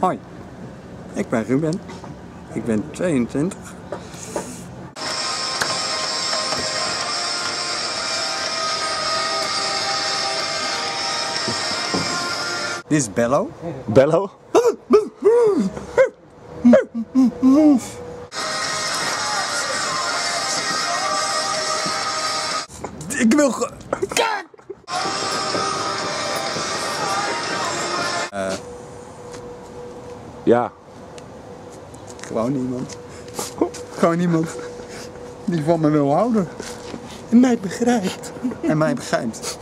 Hoi, ik ben Ruben. Ik ben 22. Dit is Bello. Bello? Ik wil... ge- Ja. Gewoon niemand. Gewoon niemand die van me wil houden. En mij begrijpt. En mij begrijpt.